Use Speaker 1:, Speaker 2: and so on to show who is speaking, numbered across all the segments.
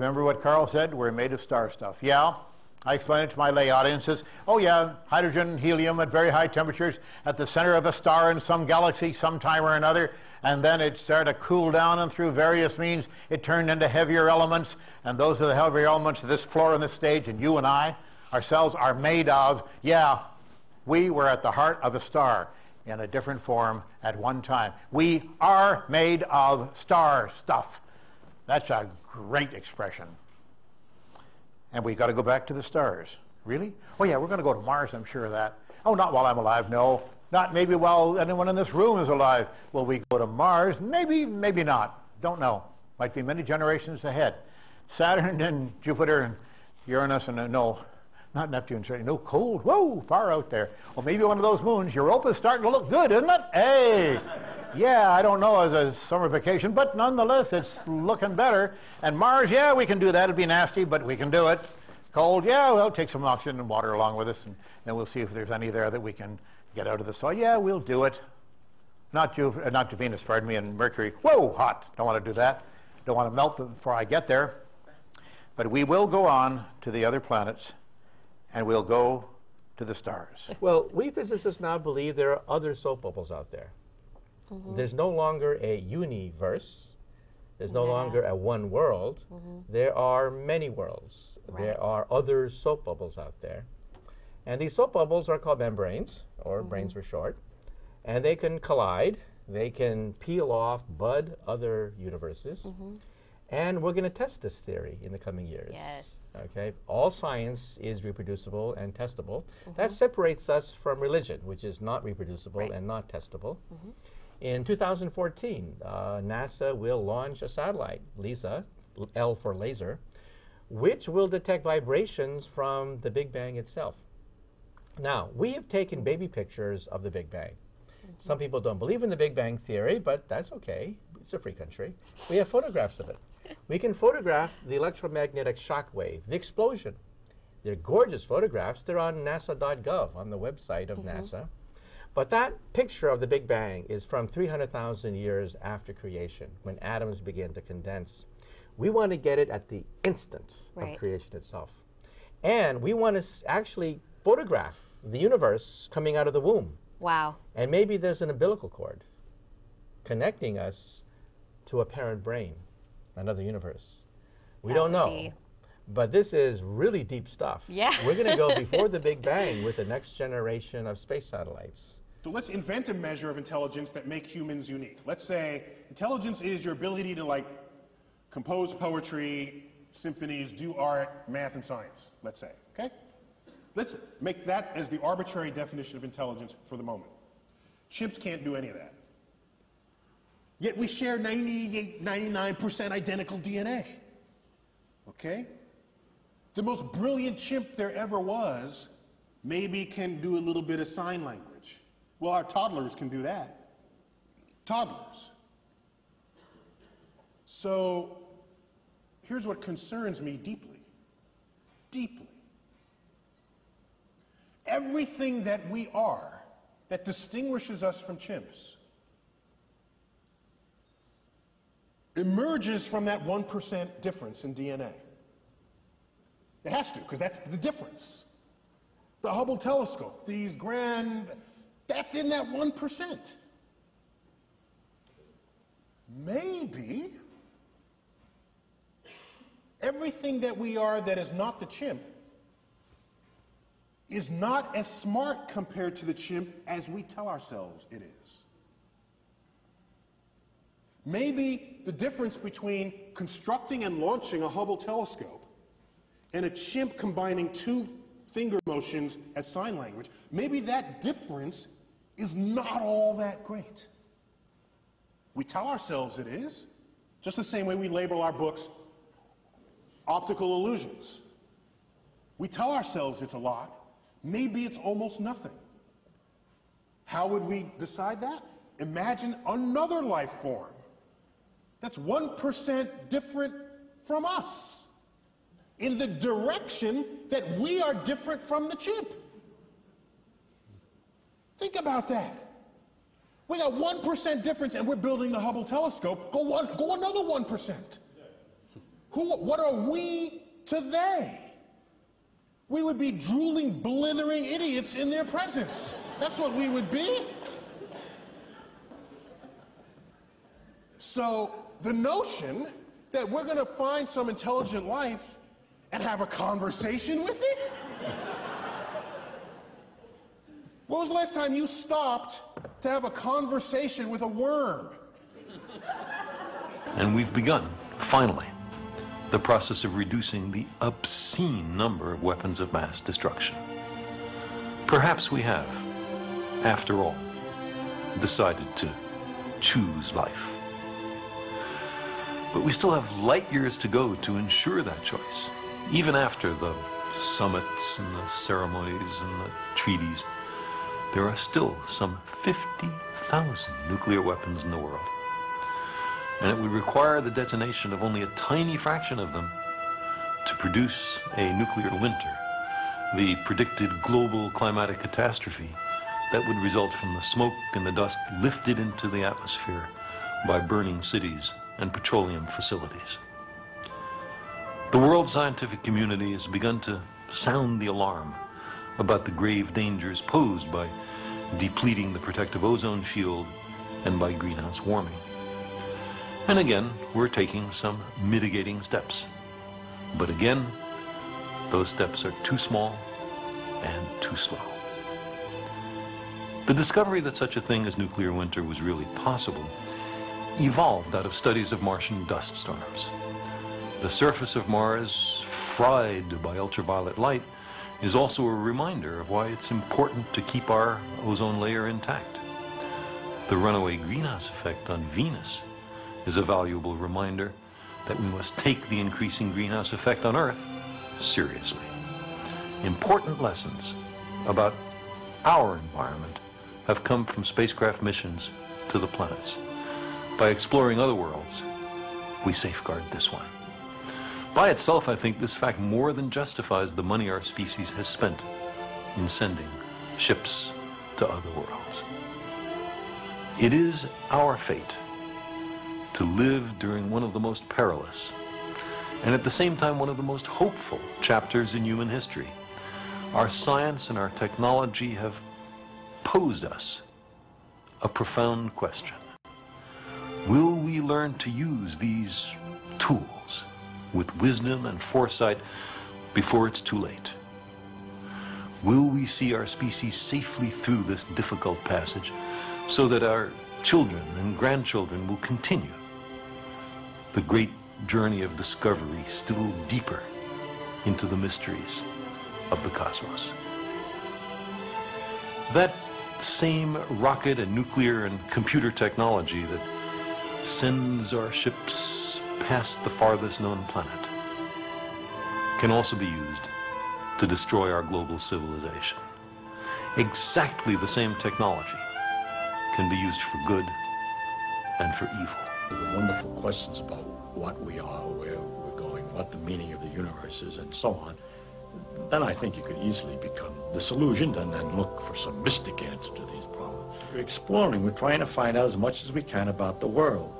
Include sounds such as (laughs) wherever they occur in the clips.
Speaker 1: remember what Carl said? We're made of star stuff. Yeah, I explained it to my lay audiences. Oh, yeah, hydrogen, helium at very high temperatures at the center of a star in some galaxy sometime or another. And then it started to cool down, and through various means, it turned into heavier elements. And those are the heavier elements of this floor and this stage. And you and I, ourselves, are made of, yeah, we were at the heart of a star in a different form at one time. We are made of star stuff. That's a great expression and we've got to go back to the stars. Really? Oh, yeah, we're going to go to Mars, I'm sure of that. Oh, not while I'm alive, no. Not maybe while anyone in this room is alive. Will we go to Mars? Maybe, maybe not. Don't know. Might be many generations ahead. Saturn and Jupiter and Uranus and uh, no, not Neptune, sorry, no cold. Whoa, far out there. Well, maybe one of those moons. Europa's starting to look good, isn't it? Hey, yeah, I don't know as a summer vacation, but nonetheless, it's looking better. And Mars, yeah, we can do that. It'd be nasty, but we can do it. Cold, yeah, we'll take some oxygen and water along with us, and then we'll see if there's any there that we can get out of the soil. Yeah, we'll do it. Not, Ju- uh, not to Venus, pardon me, and Mercury. Whoa, hot. Don't want to do that. Don't want to melt before I get there. But we will go on to the other planets, and we'll go to the stars.
Speaker 2: Well, we physicists now believe there are other soap bubbles out there. Mm-hmm. There's no longer a universe. There's no yeah. longer a one world. Mm-hmm. There are many worlds. Right. There are other soap bubbles out there. And these soap bubbles are called membranes, or mm-hmm. branes for short. And they can collide, they can peel off, bud other universes. Mm-hmm. And we're going to test this theory in the coming years.
Speaker 3: Yes.
Speaker 2: Okay. All science is reproducible and testable. That mm-hmm. separates us from religion, which is not reproducible right. and not testable. Mm-hmm. In 2014, uh, NASA will launch a satellite, LISA, L for laser, which will detect vibrations from the Big Bang itself. Now, we have taken baby pictures of the Big Bang. Mm-hmm. Some people don't believe in the Big Bang theory, but that's okay. It's a free country. We have photographs of it. (laughs) We can photograph the electromagnetic shock wave, the explosion. They're gorgeous photographs. They're on nasa.gov, on the website of mm-hmm. NASA. But that picture of the Big Bang is from 300,000 years after creation, when atoms begin to condense. We want to get it at the instant right. of creation itself. And we want to actually photograph the universe coming out of the womb.
Speaker 3: Wow.
Speaker 2: And maybe there's an umbilical cord connecting us to a parent brane, another universe. We that don't know. Be. But this is really deep stuff.
Speaker 3: Yeah.
Speaker 2: We're going to go (laughs) before the Big Bang with the next generation of space satellites.
Speaker 4: So let's invent a measure of intelligence that make humans unique. Let's say intelligence is your ability to like compose poetry, symphonies, do art, math, and science, let's say, okay? Let's make that as the arbitrary definition of intelligence for the moment. Chimps can't do any of that. Yet we share 98, 99% identical DNA. Okay? The most brilliant chimp there ever was maybe can do a little bit of sign language. Well, our toddlers can do that. Toddlers. So here's what concerns me deeply. Deeply. Everything that we are that distinguishes us from chimps emerges from that 1% difference in DNA. It has to, because that's the difference. The Hubble telescope, these grand that's in that 1%. Maybe everything that we are that is not the chimp is not as smart compared to the chimp as we tell ourselves it is. Maybe the difference between constructing and launching a Hubble telescope and a chimp combining two finger motions as sign language, maybe that difference is not all that great. We tell ourselves it is, just the same way we label our books optical illusions. We tell ourselves it's a lot. Maybe it's almost nothing. How would we decide that? Imagine another life form that's 1% different from us in the direction that we are different from the chimp. Think about that. We got 1% difference and we're building the Hubble telescope. Go, one, go another 1%. Who, what are we to they? We would be drooling, blithering idiots in their presence. That's what we would be. So the notion that we're going to find some intelligent life and have a conversation with it? When was the last time you stopped to have a conversation with a worm?
Speaker 3: And we've begun, finally, the process of reducing the obscene number of weapons of mass destruction. Perhaps we have, after all, decided to choose life. But we still have light years to go to ensure that choice, even after the summits and the ceremonies and the treaties. There are still some 50,000 nuclear weapons in the world. And it would require the detonation of only a tiny fraction of them to produce a nuclear winter, the predicted global climatic catastrophe that would result from the smoke and the dust lifted into the atmosphere by burning cities and petroleum facilities. The world scientific community has begun to sound the alarm about the grave dangers posed by depleting the protective ozone shield and by greenhouse warming. And again, we're taking some mitigating steps. But again, those steps are too small and too slow. The discovery that such a thing as nuclear winter was really possible evolved out of studies of Martian dust storms. The surface of Mars, fried by ultraviolet light, is also a reminder of why it's important to keep our ozone layer intact. The runaway greenhouse effect on Venus is a valuable reminder that we must take the increasing greenhouse effect on Earth seriously. Important lessons about our environment have come from spacecraft missions to the planets. By exploring other worlds, we safeguard this one. By itself, I think this fact more than justifies the money our species has spent in sending ships to other worlds. It is our fate to live during one of the most perilous and at the same time one of the most hopeful chapters in human history. Our science and our technology have posed us a profound question. Will we learn to use these tools with wisdom and foresight before it's too late? Will we see our species safely through this difficult passage so that our children and grandchildren will continue the great journey of discovery still deeper into the mysteries of the cosmos? That same rocket and nuclear and computer technology that sends our ships past the farthest known planet can also be used to destroy our global civilization. Exactly the same technology can be used for good and for evil.
Speaker 5: The wonderful questions about what we are, where we're going, what the meaning of the universe is, and so on, then I think you could easily become disillusioned and then look for some mystic answer to these problems. We're exploring, we're trying to find out as much as we can about the world.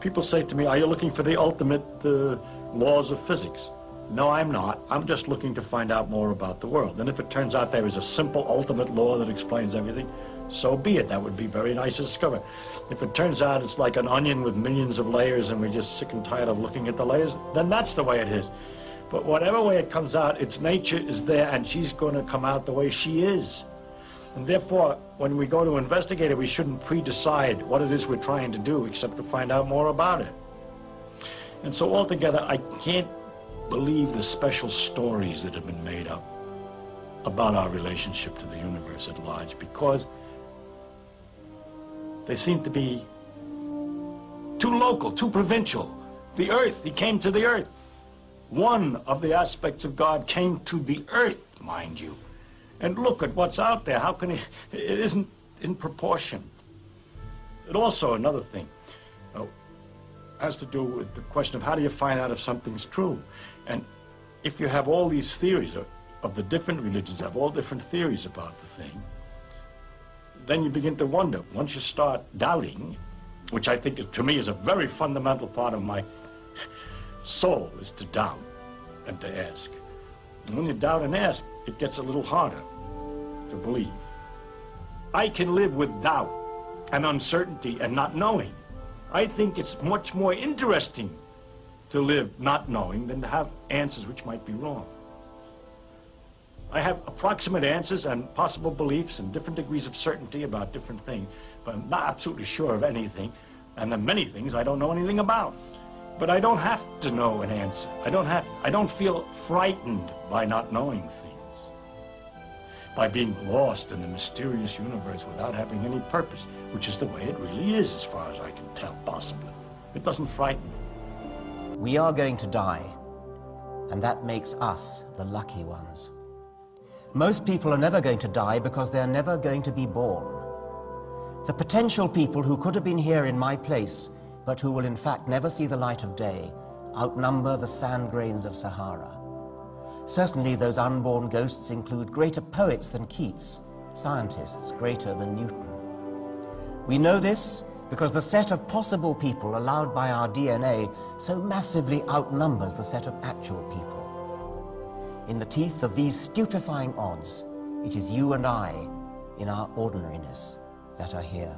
Speaker 5: People say to me, are you looking for the ultimate uh, laws of physics? No, I'm not. I'm just looking to find out more about the world. And if it turns out there is a simple ultimate law that explains everything, so be it. That would be very nice to discover. If it turns out it's like an onion with millions of layers and we're just sick and tired of looking at the layers, then that's the way it is. But whatever way it comes out, its nature is there and she's going to come out the way she is. And therefore, when we go to investigate it, we shouldn't pre-decide what it is we're trying to do except to find out more about it. And so altogether, I can't believe the special stories that have been made up about our relationship to the universe at large because they seem to be too local, too provincial. The earth, he came to the earth. One of the aspects of God came to the earth, mind you. And look at what's out there. How can? It isn't in proportion. It also, another thing, uh, has to do with the question of how do you find out if something's true? And if you have all these theories of, of the different religions, have all different theories about the thing, then you begin to wonder. Once you start doubting, which I think is, to me is a very fundamental part of my soul is to doubt and to ask. And when you doubt and ask, it gets a little harder to believe. I can live with doubt and uncertainty and not knowing. I think it's much more interesting to live not knowing than to have answers which might be wrong. I have approximate answers and possible beliefs and different degrees of certainty about different things, but I'm not absolutely sure of anything, and there are many things I don't know anything about. But I don't have to know an answer. I don't have I don't feel frightened by not knowing things. By being lost in the mysterious universe without having any purpose, which is the way it really is as far as I can tell, possibly. It doesn't frighten me.
Speaker 6: We are going to die, and that makes us the lucky ones. Most people are never going to die because they're never going to be born. The potential people who could have been here in my place, but who will in fact never see the light of day, outnumber the sand grains of Sahara. Certainly those unborn ghosts include greater poets than Keats, scientists greater than Newton. We know this because the set of possible people allowed by our DNA so massively outnumbers the set of actual people. In the teeth of these stupefying odds, it is you and I, in our ordinariness, that are here.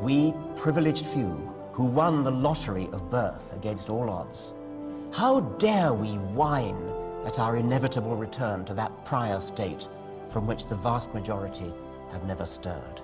Speaker 6: We privileged few who won the lottery of birth against all odds. How dare we whine at our inevitable return to that prior state from which the vast majority have never stirred?